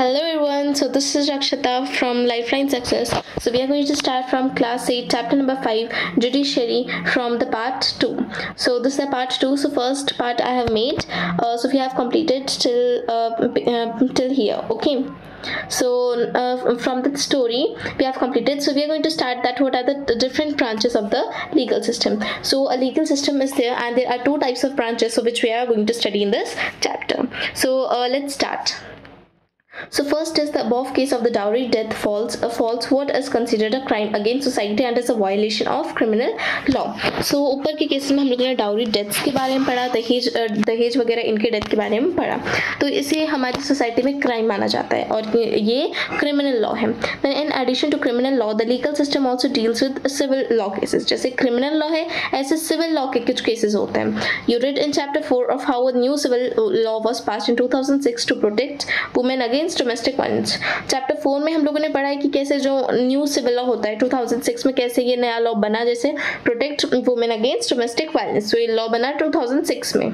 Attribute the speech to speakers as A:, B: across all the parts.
A: Hello everyone, so this is Rakshita from Lifeline Success. So we are going to start from class 8, chapter number 5, Judiciary from the part 2. So this is the part 2, so first part I have made. Uh, so we have completed till, uh, uh, till here, okay. So uh, from the story we have completed. So we are going to start that what are the, the different branches of the legal system. So a legal system is there and there are two types of branches so which we are going to study in this chapter. So uh, let's start. So, first is the above case of the dowry death falls a false what is considered a crime against society and is a violation of criminal law. So ऊपर के case में हम लोगों ने dowry deaths के बारे में पढ़ा दहेज दहेज वगैरह इनके डेथ के बारे में पढ़ा। तो इसे हमारी सोसाइटी में क्राइम माना जाता है और ये क्रिमिनल लॉ है। In addition to criminal law the legal system also deals with civil law cases जैसे क्रिमिनल लॉ है, ऐसे सिविल लॉ के कुछ केसेस होते हैं। You read in chapter four of how new civil law was pass in 2006 to protect women against against domestic violence chapter four में हम लोगों ने पढ़ा है कि कैसे जो न्यू सिविल लॉ होता है 2006 में कैसे ये नया लॉ बना जैसे protect women against domestic violence तो ये लॉ बना 2006 में।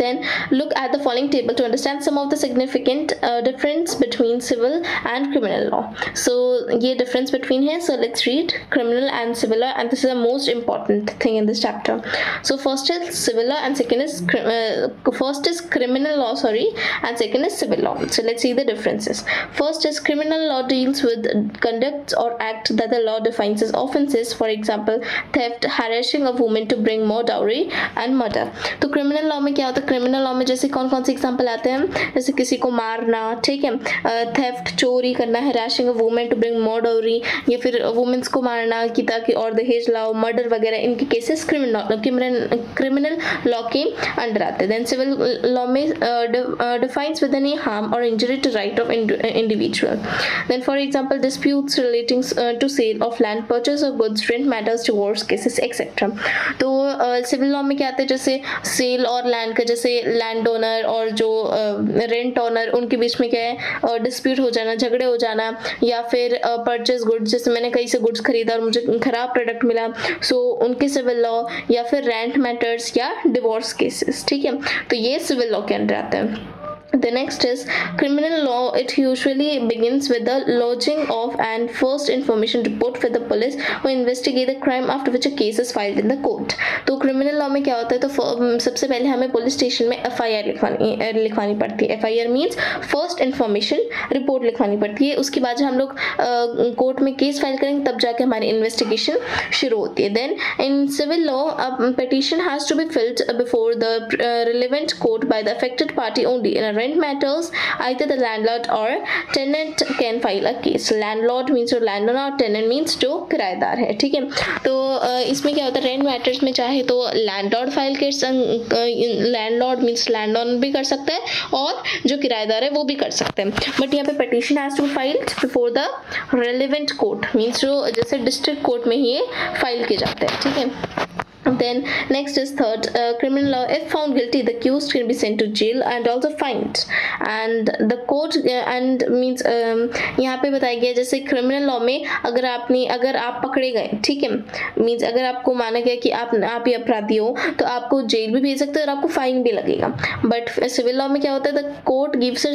A: then look at the following table to understand some of the significant uh, difference between civil and criminal law so ये difference between here so let's read criminal and civil law and this is the most important thing in this chapter so first is civil law and second is uh, first is criminal law sorry and second is civil law so let's see the differences first is criminal law deals with conduct or act that the law defines as offenses for example theft harassing a woman to bring more dowry and murder तो criminal law में क्या होता है criminal law में जैसे कौन कौन से एग्ज़ाम्पल आते हैं? जैसे किसी को मारना, ठीक है? थेफ्ट चोरी करना harassing women to bring more dowry या फिर वुमेन्स को मारना कि ताकि और दहेज लाओ मर्डर वगैरह, इनके केसेस क्रिमिनल लॉ के अंडर आते हैं। देन सिविल लॉ में डिफाइंस विद एनी हार्म और injury to right of individual then for example disputes relating to sale of land purchase of goods rent matters divorce cases etcetera तो civil law में क्या आता है? जैसे cell और land का जैसे लैंड ओनर और जो रेंट ओनर उनके बीच में क्या है डिस्प्यूट हो जाना, झगड़े हो जाना, या फिर परचेज गुड्स जैसे मैंने कहीं से गुड्स खरीदा और मुझे खराब प्रोडक्ट मिला सो उनके सिविल लॉ या फिर रेंट मैटर्स या डिवोर्स केसेस ठीक है? तो ये सिविल लॉ के अंदर आते है। The next is, criminal law. It usually begins with the lodging of and first information report for the police who investigate the crime, after which a case is filed in the court. तो criminal law में क्या होता है तो सबसे पहले हमें police station में आर लिखवानी लिखवानी पड़ती है R means first information report लिखवानी पड़ती है उसके बाद जब हम लोग कोर्ट में केस फ़ाइल करेंगे, तब जाके हमारी इन्वेस्टिगेशन शुरू होती है then in civil law petition has to be filed before the relevant court by the affected party only in rent matters, either the landlord or tenant can file a case. Landlord means जो landowner और tenant means जो किराएदार है ठीक है? तो इसमें क्या होता है? रेंट मैटर्स में चाहे तो लैंडलॉर्ड फ़ाइल कर लैंडलॉर्ड मीन्स लैंड ऑन भी कर सकता है और जो किराएदार है वो भी कर सकते हैं। बट यहाँ पे petition has to filed before the relevant court means जो जैसे डिस्ट्रिक्ट कोर्ट में ही ये फ़ाइल किए जाते हैं ठीक है? Then next is third uh, criminal law if found guilty the accused can be sent to jail and also fined. And the court uh, and means um, यहाँ पे बताया गया जैसे क्रिमिनल लॉ में अगर आपने अगर आप पकड़े गए ठीक है? मीन्स अगर आपको माना गया कि आप आप ही अपराधी हो तो आपको जेल भी भेज सकते हैं और आपको फाइन भी लगेगा। बट सिविल लॉ में क्या होता है the court gives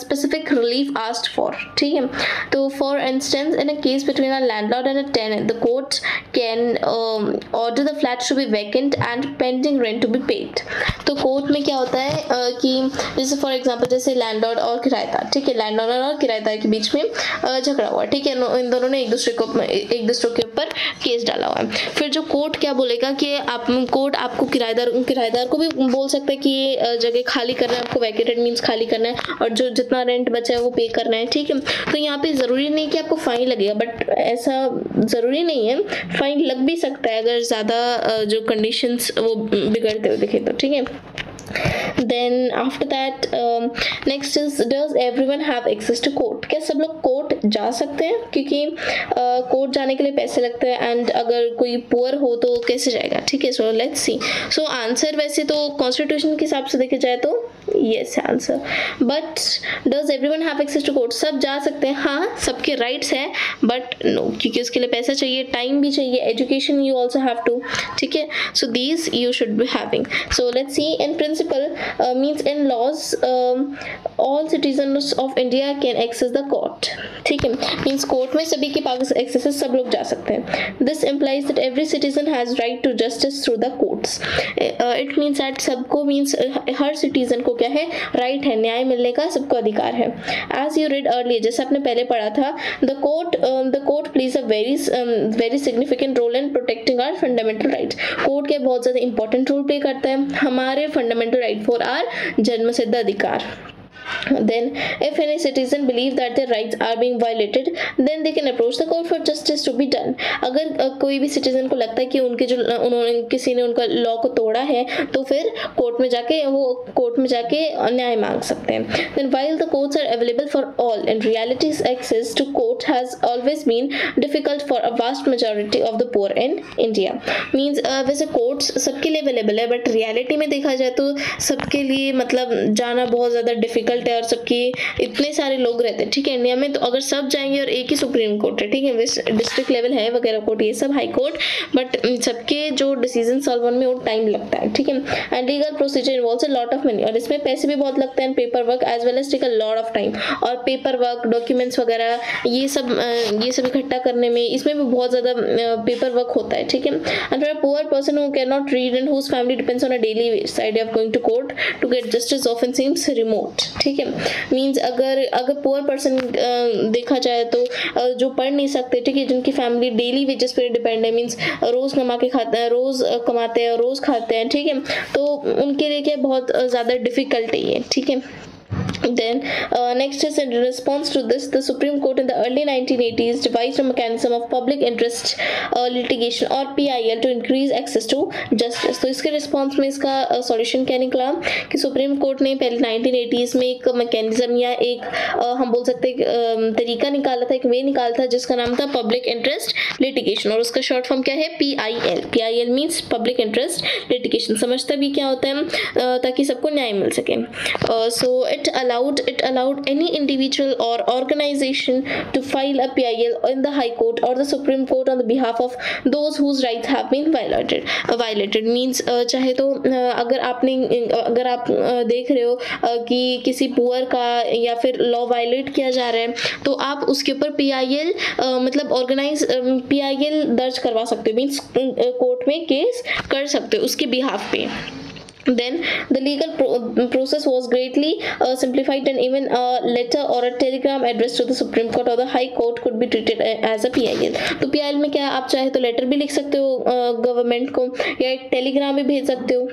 A: specific relief asked for ठीक है? तो for instance in a case between a landlord and a tenant the court can order the flat to be vacant and pending rent to be paid तो court में क्या होता है uh, कि जैसे फॉर एग्जांपल जैसे लैंडलॉर्ड और किराएदार ठीक है? लैंडलॉर्ड और किराएदार के बीच में झगड़ा हुआ ठीक है? इन दोनों ने एक दूसरे को एक दूसरे के ऊपर केस डाला हुआ है। फिर जो कोर्ट क्या बोलेगा कि आप कोर्ट आपको किराएदार किराएदार को भी बोल सकता है कि ये जगह खाली करना है आपको वैकेटेड मीन्स खाली करना है और जो जितना रेंट बचा है वो पे करना है ठीक है? तो यहाँ पे ज़रूरी नहीं कि आपको फाइन लगेगा बट ऐसा ज़रूरी नहीं है। फाइन लग भी सकता है अगर ज़्यादा जो कंडीशंस वो बिगड़ते हुए दिखे तो ठीक है? Then after that um, next is does everyone have access to court? क्या सब लोग कोर्ट जा सकते हैं? क्योंकि कोर्ट uh, जाने के लिए पैसे लगते हैं एंड अगर कोई पुअर हो तो कैसे जाएगा? ठीक है सो लेट्स सी सो आंसर वैसे तो कॉन्स्टिट्यूशन के हिसाब से देखे जाए तो yes answer but does everyone have access to court सब जा सकते हैं। हाँ सबके राइट्स हैं बट नो क्योंकि उसके लिए पैसा चाहिए टाइम भी चाहिए education you also have to ठीक है so these you should be having so let's see in principle means in laws all citizen of India can access the court ठीक है? मीन्स कोर्ट में सभी के पास एक्सेस सब लोग जा सकते हैं। This implies that every citizen has right to justice through the courts it means that सबको मीन्स हर सिटीजन को क्या है? Right है, न्याय मिलने का सबको अधिकार है। एज यू रेड अर्ली जैसे आपने पहले पढ़ा था the court the court plays a very very significant role in protecting our fundamental rights court के बहुत ज़्यादा इंपॉर्टेंट रोल प्ले करता है? हमारे फंडामेंटल राइट फॉर आर जन्मसिद्ध अधिकार then if any citizen believe that their rights are being violated then they can approach the court for justice to be done अगर uh, कोई भी सिटीजन को लगता है कि उनके जो उन्होंने किसी ने उनका लॉ को तोड़ा है तो फिर कोर्ट में जाके वो कोर्ट में जाके न्याय मांग सकते हैं then while the courts are available for all in reality access to court has always been difficult for a vast majority of the poor in India means uh, वैसे कोर्ट्स सबके लिए अवेलेबल है बट रियलिटी में देखा जाए तो सबके लिए मतलब जाना बहुत ज़्यादा डिफ़िकल्ट डिफ़िकल्ट है और सबकी इतने सारे लोग रहते हैं। ठीक है, इंडिया में तो अगर सब जाएँगे और एक ही सुप्रीम कोर्ट है, ठीक है डिस्ट्रिक्ट लेवल है वगैरह कोर्ट, ये सब हाई कोर्ट बट सबके जो डिसीज़न सॉल्व होने में वो टाइम लगता है, ठीक है। And legal procedure involve lot of money और इसमें पैसे भी बहुत लगते हैं paper work as well as take a lot of time और पेपर वर्क डॉक्यूमेंट्स वगैरह, ये सब ये सब इकट्ठा करने में, इसमें भी बहुत ज़्यादा पेपर वर्क होता है, ठीक है। And for poor person who can not read and whose family depends on a daily side of going to court to get justice often seems remote ठीक है? मीन्स अगर अगर पुअर पर्सन देखा जाए तो जो पढ़ नहीं सकते, ठीक है? जिनकी फैमिली डेली वेजेस पर डिपेंड है मीन्स रोज़ कमा के खाते हैं रोज़ कमाते हैं, रोज़ खाते हैं, ठीक है? तो उनके लिए क्या बहुत ज़्यादा डिफ़िकल्ट है ठीक है? Then, uh, next is in response to this, the Supreme Court in the early 1980s devised a mechanism of public interest uh, litigation or PIL to increase access to justice. तो इसके response में इसका solution uh, क्या निकला? कि supreme court ने पहले 1980s में एक मैकेनिज्म या एक uh, हम बोल सकते हैं तरीका निकाला था एक वे निकाला था जिसका नाम था पब्लिक इंटरेस्ट लिटिगेशन और उसका शॉर्ट फॉर्म क्या है? P I L P I L means public interest litigation समझता भी क्या होता है uh, ताकि सबको न्याय मिल सके। So it allow allowed it allowed any individual or organization to file a PIL in the High Court or the Supreme Court on the behalf of those whose rights have been violated uh, violated means uh, चाहे तो uh, अगर आपने अगर आप uh, देख रहे हो uh, कि किसी पुअर का या फिर लॉ वायलेट किया जा रहा है तो आप उसके ऊपर पी आई एल मतलब ऑर्गेनाइज पी आई एल दर्ज करवा सकते हो मीन्स कोर्ट में केस कर सकते हो उसके behalf then the legal pro process was greatly uh, simplified and even a letter or a telegram addressed to the supreme court or the high court could be treated as a PIL तो PIL में क्या आप चाहे तो letter भी लिख सकते हो गवर्नमेंट uh, को या एक टेलीग्राम भी भेज सकते हो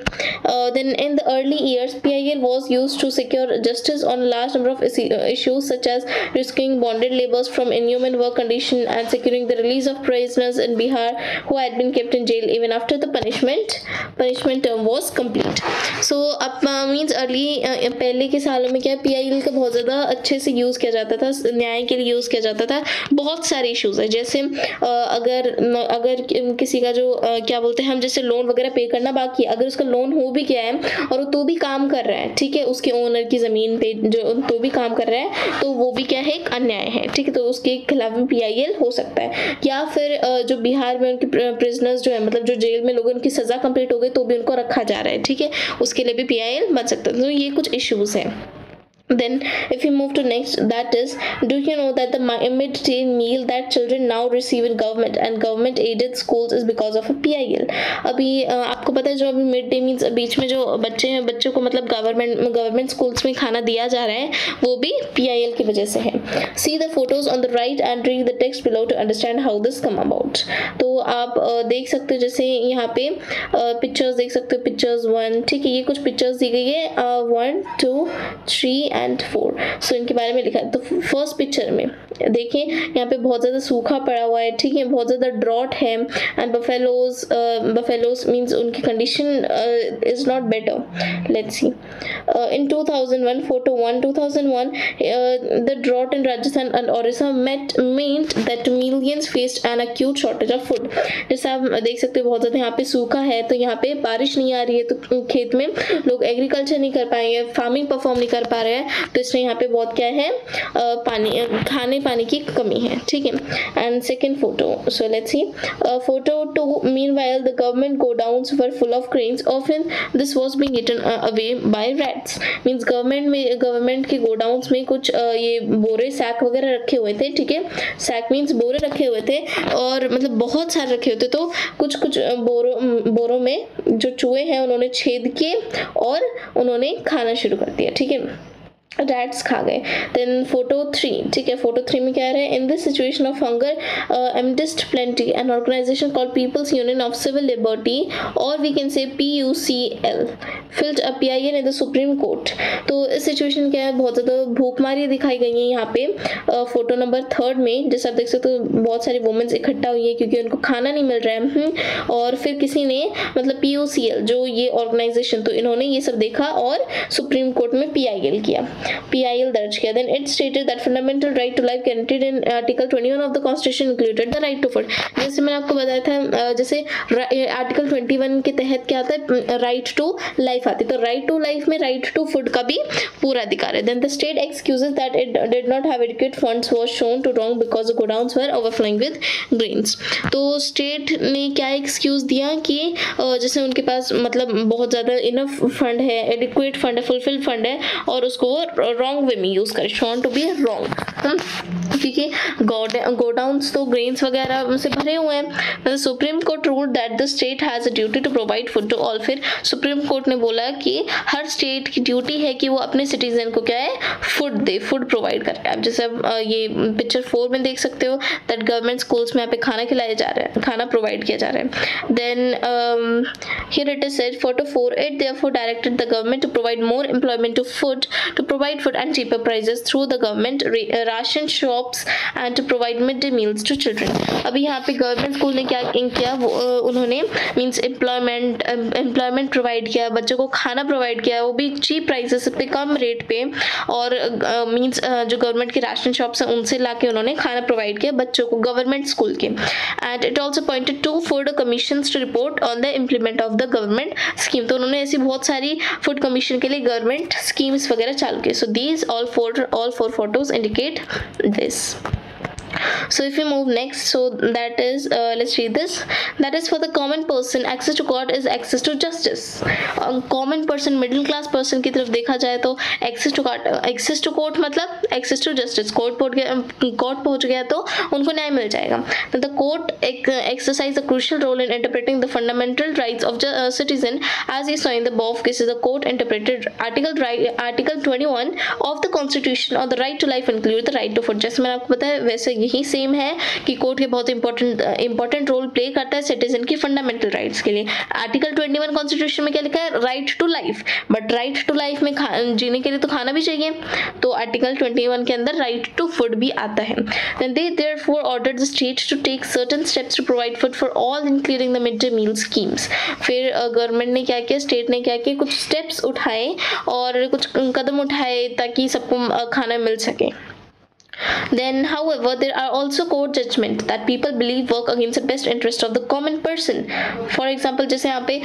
A: then in the early years PIL was used to secure justice on a large number of issues such as rescuing bonded laborers from inhuman work condition and securing the release of prisoners in Bihar who had been kept in jail even after the punishment punishment term was complete So अब means early पहले के सालों में क्या P I L का बहुत ज़्यादा अच्छे से यूज़ किया जाता था, न्याय के लिए यूज़ किया जाता था। बहुत सारे इशूज़ हैं, जैसे अगर अगर किसी का जो क्या बोलते हैं, हम जैसे लोन वगैरह पे करना बाकी अगर उसका लोन हो भी गया है और वो तो भी काम कर रहा है, ठीक है, उसके ओनर की ज़मीन पे जो तो भी काम कर रहा है तो वो भी क्या है, एक अन्याय है, ठीक है तो उसके खिलाफ भी पीआईएल हो सकता है। या फिर जो बिहार में उनके प्रिजनर्स जो है मतलब जो जेल में लोग उनकी सज़ा कंप्लीट हो गई तो भी उनको रखा जा रहा है, ठीक है। उसके लिए भी पी बन सकता है। तो ये कुछ इश्यूज़ हैं। Then, if we move to next, that is, do you know that the midday meal that children now receive in government and government aided schools is because of a PIL अभी आपको पता है जो अभी mid day means बीच में जो बच्चे हैं, बच्चों को मतलब गवर्नमेंट गवर्नमेंट स्कूल्स में खाना दिया जा रहा है, वो भी PIL की वजह से है। See the photos on the right and read the text below to understand how this come about तो आप देख सकते हो जैसे यहाँ पे पिक्चर्स देख सकते हो पिक्चर्स वन ठीक है, ये कुछ पिक्चर्स दी गई है one two three and four so इनके बारे में लिखा है। तो फ़र्स्ट पिक्चर में, देखिए, यहाँ पे बहुत ज़्यादा सूखा पड़ा हुआ है, ठीक है? बहुत ज़्यादा ड्रॉट है एंड बफेलोज बफेलोज मीन्स उनकी condition is not better let's see in 2001 photo 1 2001 the drought in Rajasthan and Odisha met meant that millions faced an acute shortage of food. जैसे आप देख सकते हो, बहुत ज़्यादा यहाँ पे सूखा है तो यहाँ पे बारिश नहीं आ रही है तो खेत में लोग एग्रीकल्चर नहीं कर पाएँगे फ़ार्मिंग परफॉर्म नहीं कर पा रहे हैं तो इसलिए यहाँ पे बहुत क्या है? पानी खाने पानी की कमी है ठीक है? And second photo so let's see photo two meanwhile the government godowns were full of grains often this was being eaten away by rats means government में गवर्नमेंट के गोडाउन्स में कुछ uh, ये बोरे सैक वगैरह रखे हुए थे ठीक है? सैक मीन्स बोरे रखे हुए थे और मतलब बहुत सारे रखे हुए थे तो कुछ कुछ बोरों बोरों में जो चूहे हैं उन्होंने छेद किए और उन्होंने खाना शुरू कर दिया ठीक है? रैट्स खा गए। देन फ़ोटो थ्री ठीक है? फ़ोटो थ्री में कह रहे? हैं in this situation of hunger amidst plenty an organisation call People's Union of Civil Liberty और we can say P U C L filed a an in the Supreme Court तो इस situation क्या है? बहुत ज़्यादा भूखमारी दिखाई गई है यहाँ पे फ़ोटो नंबर थर्ड में जैसे आप देख सकते हो बहुत सारी वुमेन्स इकट्ठा हुई है क्योंकि उनको खाना नहीं मिल रहा है। हम्म, और फिर किसी ने मतलब पी यू सी एल जो ये ऑर्गेनाइजेशन तो इन्होंने ये सब देखा और सुप्रीम कोर्ट में पी आई एल किया। PIL दर्ज किया। Then it stated that fundamental right to life guaranteed in article 21 of the constitution included the right to food जैसे मैंने आपको बताया था जैसे आर्टिकल 21 के तहत क्या आता है? राइट टू लाइफ आती है। तो राइट टू लाइफ में राइट टू फ़ूड का भी पूरा अधिकार है। Then the state excuses that it did not have adequate funds was shown to wrong because godowns were overflowing with grains तो स्टेट ने क्या एक्सक्यूज दिया कि जैसे उनके पास मतलब बहुत ज़्यादा इनफ फंड है एडिक्वेट फंड है फुलफिल फंड है, और उसको रॉन्ग वे में यूज़ करें शॉन टू बी रॉन्ग क्योंकि गोडाउंस तो ग्रेन्स वगैरह से भरे हुए हैं। Supreme court rule that the state has a duty to provide food to all फिर सुप्रीम कोर्ट ने बोला कि हर स्टेट की ड्यूटी है कि वो अपने सिटीजन को क्या है? फ़ूड दे फ़ूड प्रोवाइड करे। आप जैसे अब ये पिक्चर फोर में देख सकते हो दैट गवर्नमेंट स्कूल्स में यहाँ पे खाना खिलाया जा रहा है, खाना प्रोवाइड किया जा रहा है। Then here it is said photo for it therefore directed the government to provide more employment to food to provide food and cheaper prices through the government uh, ration shops and to provide midday meals to children. अभी यहाँ पे government school ने क्या किया? वो उन्होंने means employment employment provide किया बच्चों को खाना प्रोवाइड किया वो भी चीप प्राइसेस पे कम रेट पे और मींस जो गवर्नमेंट के राशन शॉप्स हैं उनसे ला के उन्होंने खाना प्रोवाइड किया बच्चों को गवर्नमेंट स्कूल के। And it also pointed to food commission to report on the implement of the government scheme तो उन्होंने ऐसी बहुत सारी फ़ूड कमीशन के लिए गवर्नमेंट स्कीम्स वगैरह चालू की okay so these all four all four photos indicate this. So if we move next so that is uh, let's read this that is for the common person access to court is access to justice uh, common person middle class person की तरफ़ देखा जाए तो access to court access to court मतलब access to justice court पहुँच गया court पहुँच गया तो उनको न्याय मिल जाएगा the court exercise a crucial role in interpreting the fundamental rights of the uh, citizen as we saw in the above cases the court interpreted article article 21 of the constitution or the right to life include the right to food जैसे मैंने आपको बताया वैसे यही same है कि court के बहुत इंपॉर्टेंट इंपॉर्टेंट रोल प्ले करता है सिटीजन की फंडामेंटल राइट्स के लिए। आर्टिकल 21 कॉन्स्टिट्यूशन में क्या लिखा है? Right to life but right to life में जीने के लिए तो खाना भी चाहिए। तो आर्टिकल 21 के अंदर राइट टू फ़ूड भी आता है। Then they therefore order the state to take certain steps to provide food for all including the mid day meal schemes फिर गवर्नमेंट uh, ने क्या किया? स्टेट ने क्या किया? कुछ स्टेप्स उठाए और कुछ कदम उठाए ताकि सबको uh, खाना मिल सके। Then, however, there are also court judgment that people believe work against the best interest of the common person. For example, जैसे यहाँ पे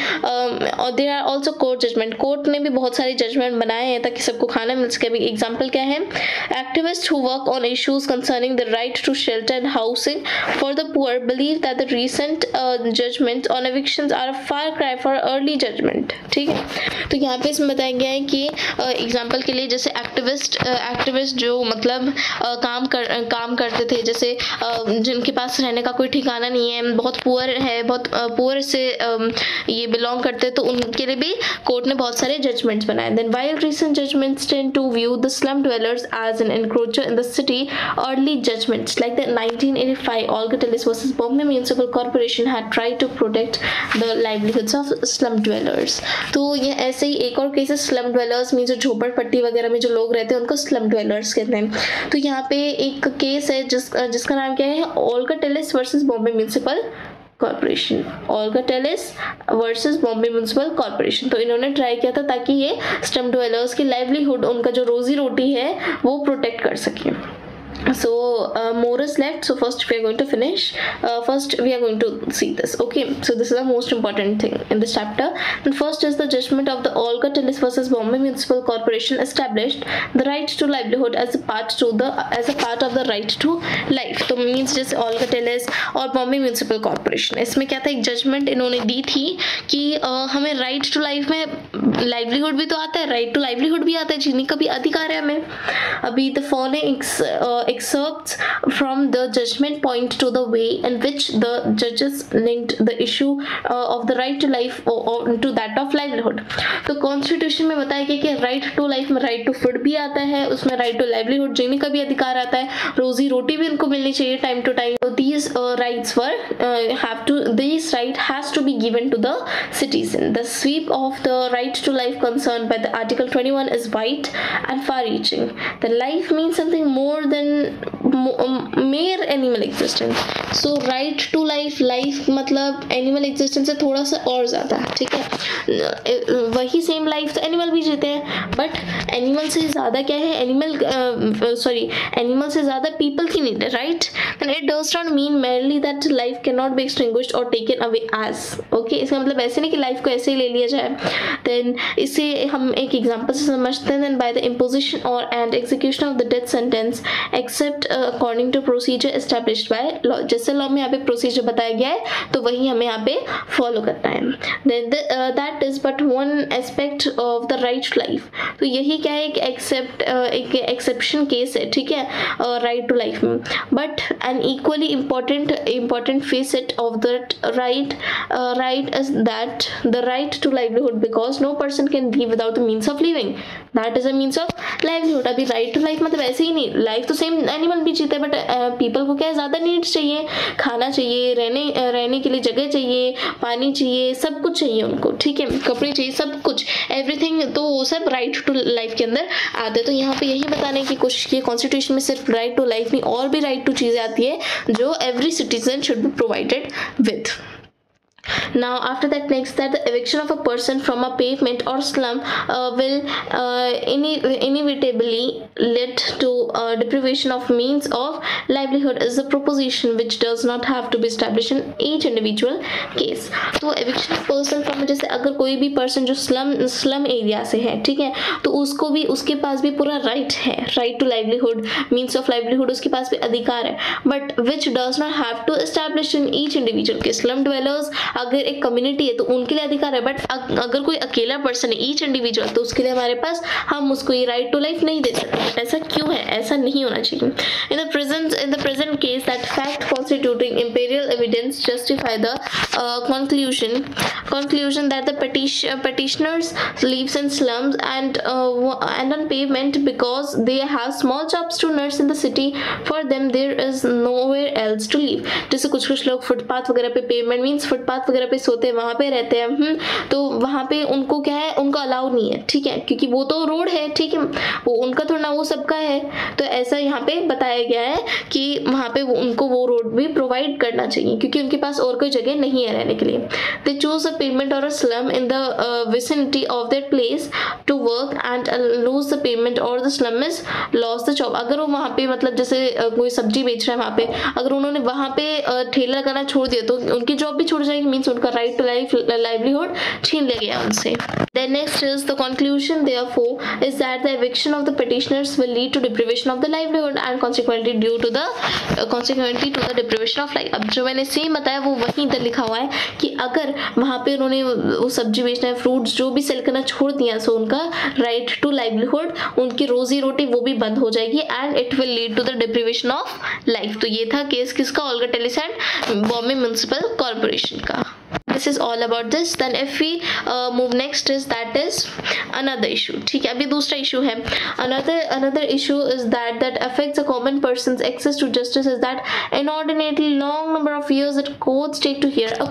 A: और there are also court judgement court ने भी बहुत सारे जजमेंट बनाए हैं ताकि सबको खाना मिल सके। एग्ज़ाम्पल क्या है? Activist who work on issues concerning the right to shelter and housing for the poor believe that the recent judgement on eviction are far cry for early judgement ठीक है? तो यहाँ पे इसमें बताया गया है कि एग्ज़ाम्पल uh, के लिए जैसे एक्टिविस्ट एक्टिविस्ट uh, जो मतलब uh, काम कर, काम करते थे। जैसे जिनके पास रहने का कोई ठिकाना नहीं है, बहुत पुअर है, बहुत पुअर से ये बिलोंग करते तो उनके लिए भी कोर्ट ने बहुत सारे जजमेंट्स बनाए। Then while recent judgements tend to view the slum dwellers as an encroacher in the city early judgements like the nineteen eighty five all Bombay municipal corporation had try to protect the livelihoods of slum dwellers तो ये ऐसे ही एक और cases slum dwellers mean जो झोपड़पट्टी वगैरह में जो लोग रहते हैं, उनको स्लम ड्वेलर्स कहते हैं। तो यहाँ पे पे एक केस है जिस, जिसका नाम क्या है? Olga Tellis versus Bombay municipal corporation Olga Tellis versus Bombay municipal corporation तो इन्होंने ट्राई किया था ताकि ये स्टम डवेलर्स की लाइवलीहुड उनका जो रोजी रोटी है, वो प्रोटेक्ट कर सके। So uh, more is left so first we are going to finish uh, first we are going to see this okay so this is the most important thing in this chapter and first is the judgment of the Olga Tillis versus Bombay Municipal Corporation established the right to livelihood as a part to the as a part of the right to life तो means जैसे Olga Tillis और Bombay Municipal Corporation इसमें क्या था एक judgment इन्होंने दी थी कि uh, हमें right to life में livelihood भी तो आता है right to livelihood भी आता है जीने का भी अधिकार है हमें अभी the following uh, excerpts from the judgment point to the way in which the judges linked the issue uh, of the right to life or, or to that of livelihood तो कॉन्स्टिट्यूशन में बताया गया कि right to life में right to food भी आता है उसमें राइट टू लाइवलीहुड जीने का भी अधिकार आता है रोजी रोटी भी उनको मिलनी चाहिए टाइम टू टाइम तो these rights were have to this right has to be given to the citizen the sweep of the right to life concerned by the article 21 is wide and far reaching the life means something more than mere animal existence so right to life life मतलब animal existence से थोड़ा सा और ज़्यादा है ठीक है? वही सेम लाइफ तो एनिमल भी जीते हैं बट एनिमल से ज़्यादा क्या है? एनिमल सॉरी एनिमल से ज़्यादा पीपल की नीड है right and it does not mean merely that life can not be extinguished और टेकन अवे एज ओके इसका मतलब ऐसे नहीं कि लाइफ को ऐसे ही ले लिया जाए। देन इसे हम एक एग्ज़ाम्पल से समझते हैं then by the imposition or and execution of the death sentence except according to procedure establish by law जैसे लॉ में यहाँ पे प्रोसीजर बताया गया है तो वही हमें यहाँ पे फॉलो करना है। That is but one aspect of the right life तो यही क्या है एक एक्सेप्ट uh, एक एक्सेप्शन केस है ठीक है राइट टू लाइफ में। But an equally important important facet of that right right is that the right to livelihood because no person can live without the means of living that is a means of livelihood अभी right to life मतलब ऐसे ही नहीं। Life तो same animal भी जीते but people को क्या ज़्यादा नीड्स चाहिए, खाना चाहिए, रहने रहने के लिए जगह चाहिए, पानी चाहिए, सब कुछ चाहिए उनको, ठीक है, कपड़े चाहिए, सब कुछ एवरीथिंग तो वो सब राइट टू लाइफ के अंदर आते तो यहाँ पे यही बताने की कोशिश की कॉन्स्टिट्यूशन में सिर्फ़ राइट टू लाइफ नहीं और भी राइट टू चीज़ें आती है, जो every citizen should be provided with now after that next that the eviction of a person from a pavement or slum uh, will uh, inevitably lead to uh, deprivation of means of livelihood is a proposition which does not have to be established in each individual case तो eviction of person from जैसे अगर कोई भी person जो slum slum area से है ठीक है तो उसको भी उसके पास भी पूरा right है right to livelihood means of livelihood उसके पास भी अधिकार है but which does not have to establish in each individual case slum dwellers अगर एक कम्युनिटी है तो उनके लिए अधिकार है बट अगर कोई अकेला पर्सन है ईच इंडिविजुअल तो उसके लिए हमारे पास हम उसको ये राइट टू लाइफ नहीं दे सकते। ऐसा क्यों है? ऐसा नहीं होना चाहिए। In the present in the present case that fact constituting empirical evidence justify the the petition, petitioners lives in slums and uh, and on pavement because they have small jobs to nurse in the city. For them there is nowhere else to live. जैसे कुछ कुछ लोग footpath वगैरह पे payment means footpath वगैरह पे सोते हैं वहाँ पे रहते हैं हम्म, तो वहाँ पे उनको क्या है उनका अलाउ नहीं है ठीक है? क्योंकि वो तो रोड है ठीक है? वो उनका थोड़ा वो सबका है तो ऐसा यहाँ पे बताया गया है कि वहाँ पे उनको वो रोड भी प्रोवाइड करना चाहिए क्योंकि उनके पास और कोई जगह नहीं है रहने के लिए। दे choose a pavement or a slum in the vicinity of that place to work and lose the pavement or the slum is loss the job अगर वो वहाँ पे मतलब जैसे कोई सब्ज़ी बेच रहा है वहाँ पे अगर उन्होंने वहाँ पे ठेला लगाना छोड़ दिया तो उनकी जॉब भी छोड़ जाएगी मीन्स उनका राइट टू लाइफ लाइवलीहुड छीन लिया गया उनसे। Next is the conclusion therefore is that the eviction of the petitioners will lead to deprivation of the livelihood and consequently due to the uh, consequently to the deprivation of life. अब जो मैंने same बताया वो वहीं इधर लिखा हुआ है कि अगर वहाँ पे उन्होंने वो सब्ज़ी बेचना है फ्रूट्स जो भी सेल करना छोड़ दिया सो उनका राइट टू लाइवलीहुड उनकी रोजी रोटी वो भी बंद हो जाएगी and it will lead to the deprivation of life तो ये था केस किसका? ऑलगा टेलीसेंट बॉम्बे म्यूनसिपल कॉरपोरेशन का। This is all about this then if we move next is that is another issue ठीक है, अभी दूसरा इशू है। Another another issue is that that affects a common person access to justice is that inordinately long number of years it courts take to hear a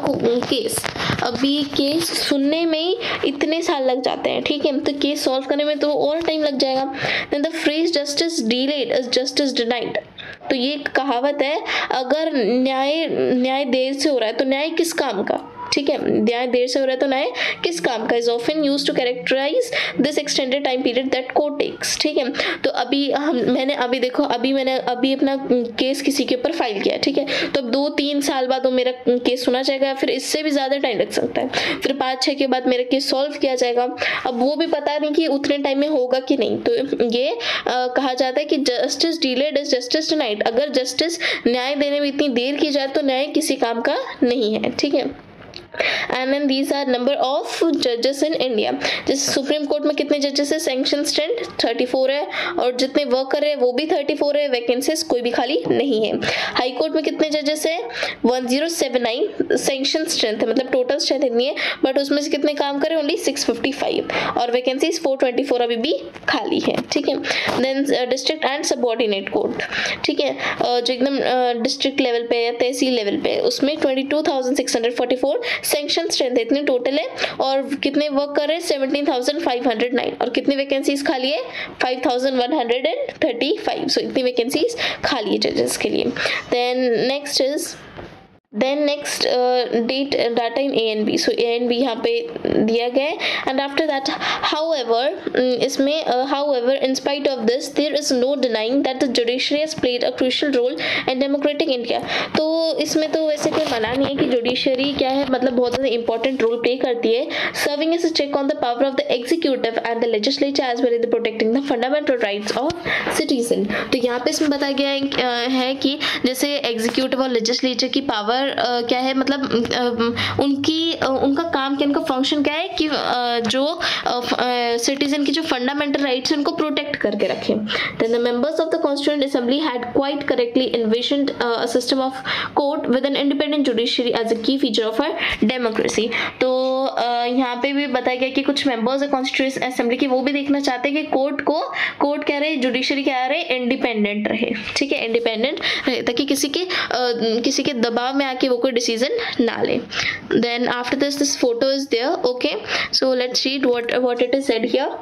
A: case अभी case सुनने में ही इतने साल लग जाते हैं, ठीक है? तो केस सॉल्व करने में तो और टाइम लग जाएगा। Then the phrase justice delayed is justice denied तो ये कहावत है, अगर न्याय न्याय देर से हो रहा है तो न्याय किस काम का? ठीक है न्याय देर से हो रहा है तो न्याय किस काम का? Is often use to characterise this extended time period that court takes ठीक है? तो अभी हम मैंने अभी देखो अभी मैंने अभी अपना केस किसी के ऊपर फ़ाइल किया ठीक है? तो अब दो तीन साल बाद वो मेरा केस सुना जाएगा फिर इससे भी ज़्यादा टाइम लग सकता है। फिर पाँच छः के बाद मेरा केस सॉल्व किया जाएगा। अब वो भी पता नहीं कि उतने टाइम में होगा कि नहीं। तो ये आ, कहा जाता है कि justice delayed is justice denied अगर जस्टिस न्याय देने में इतनी देर की जाए तो न्याय किसी काम का नहीं है ठीक है? And then these are number of जजेस इन इंडिया जैसे सुप्रीम कोर्ट में कितने जजेस है? सेंक्शन स्ट्रेंथ 34 है। और जितने वर्कर है वो भी 34 है। वैकेंसीज कोई भी खाली नहीं है। हाई कोर्ट में कितने जजेस है? 1079 सेंक्शन स्ट्रेंथ है। मतलब टोटल स्ट्रेंथ इतनी है। बट उसमें से कितने काम करे ओनली 655 और वैकेंसीज 424 अभी भी खाली है। ठीक है? Then district and subordinate court ठीक है? Uh, जो एकदम डिस्ट्रिक्ट uh, लेवल पे या तहसील लेवल पे उसमें 22,644 सेंक्शन स्ट्रेंथ इतनी टोटल है, और कितने वर्क कर रहे हैं? Seventeen thousand five hundred nine और कितनी वैकेंसीज खाली है? Five thousand one hundred and thirty five so इतनी वैकेंसीज खाली है जजेस के लिए। Then next is then next date data in A N B so A N B यहाँ पे दिया गया है। And after that how ever इसमें how ever in spite of this there is no denying that the judiciary has played a crucial role in democratic India तो इसमें तो वैसे कोई मना नहीं है कि जुडिशरी क्या है मतलब बहुत ज़्यादा इंपॉर्टेंट रोल प्ले करती है। Serving is check on the power of the executive and the legislature as well in the protecting the fundamental rights of citizen तो यहाँ पे इसमें बताया गया है, uh, कि जैसे एग्जीक्यूटिव और लेजिस्लेचर की पावर पर क्या है मतलब आ, उनकी आ, उनका काम क्या उनका फ़ंक्शन क्या है कि आ, जो सिटीजन की जो फंडामेंटल राइट्स उनको प्रोटेक्ट करके रखें। Then the members of the constituent assembly had quite correctly envisioned a system of court with an independent judiciary as a key feature of a democracy तो यहाँ पे भी बताया गया कि कुछ मेंबर्स है कॉन्स्टिट्यूंट असेंबली की वो भी देखना चाहते हैं कि कोर्ट को कोर्ट कह रहे जुडिशरी क्या रहे इंडिपेंडेंट रहे। ठीक है इंडिपेंडेंट रहे ताकि किसी के किसी के दबाव में आके वो कोई डिसीज़न ना ले। Then after this this photo is there okay so let's read what what it is said here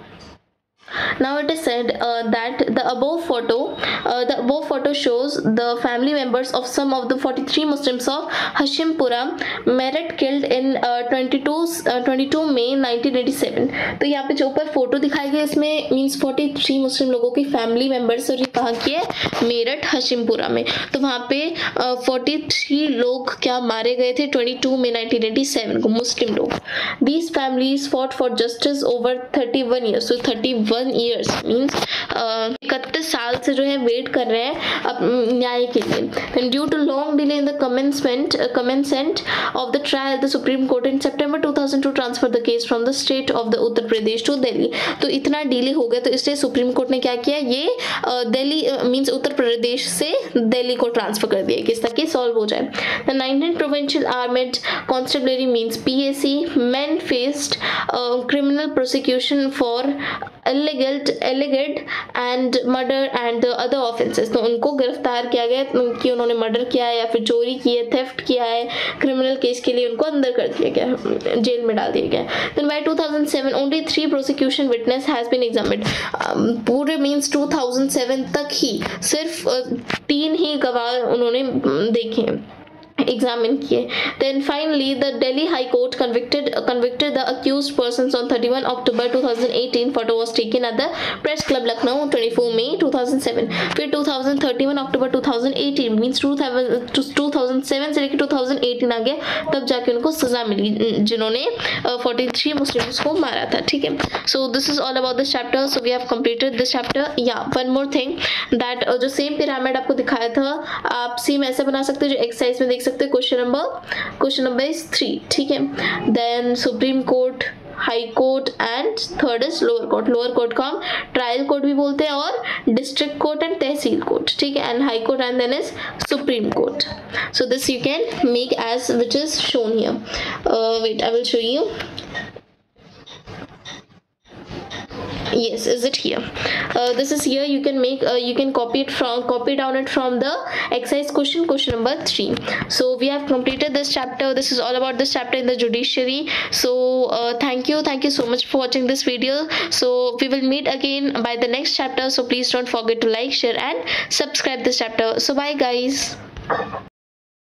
A: now it is said uh, that the above photo uh, the above photo shows the family members of some of the 43 muslims of hashimpura merit killed in uh, 22 uh, 22 May 1987 तो यहाँ पे जो ऊपर photo दिखाई गई इसमें means 43 मुस्लिम लोगों की फैमिली मेंबर्स और ये कहाँ की है मेरठ हशिमपुरा में तो वहाँ पे uh, 43 लोग क्या मारे गए थे 22 मई 1987 को मुस्लिम लोग these families fought for justice over 31 years तो 31 वन ईयर्स मीन्स इकतीस साल से जो है वेट कर रहे हैं अब न्याय के लिए। And due to long delay in the commencement commencement of the trial the supreme court in September 2002 transfer the case from the state of the Uttar Pradesh to Delhi तो इतना डिले हो गया तो इसलिए सुप्रीम कोर्ट ने क्या किया? ये दिल्ली मीन्स उत्तर प्रदेश से दिल्ली को ट्रांसफ़र कर दिया किस ताकि सॉल्व हो जाए। The nineteen provincial armed constabulary means P S C man faced criminal prosecution for alleged alleged and murder and other offences तो उनको गिरफ़्तार किया गया कि उन्होंने मर्डर किया है या फिर चोरी की है थेफ्ट किया है क्रिमिनल केस के लिए उनको अंदर कर दिया गया, जेल में डाल दिया गया। Then by 2007 only three prosecution witness has been examined पूरे मींस 2007 तक ही, सिर्फ़ तीन ही गवाह उन्होंने देखे examine kiye then finally the delhi high court convicted uh, convicted the accused persons on 31 october 2018 photo was taken at the press club lucknow 24 may 2007 फिर 2031 अक्टूबर 2018 means 2007 से लेकर 2018 आ गया तब जाके उनको सजा मिली जिन्होंने uh, 43 मुस्लिम्स को मारा था ठीक है so this is all about this chapter so we have completed this chapter या वन मोर थिंग दैट जो सेम पिरामिड आपको दिखाया था आप सेम ऐसे बना सकते हो जो एक्सरसाइज में देख सकते हैं question number question number is three ठीक है? Then supreme court high court and third is lower court lower court को हम ट्रायल कोर्ट भी बोलते हैं और district court and tehsil court ठीक है? And high court and then is supreme court so this you can make as which is shown here wait I will show you yes is it here? Uh, this is here. You can make uh, you can copy it from copy down it from the exercise question question number three. So we have completed this chapter. This is all about this chapter in the judiciary. So uh, thank you. Thank you so much for watching this video. So we will meet again by the next chapter. So please don't forget to like share and subscribe this chapter. So bye guys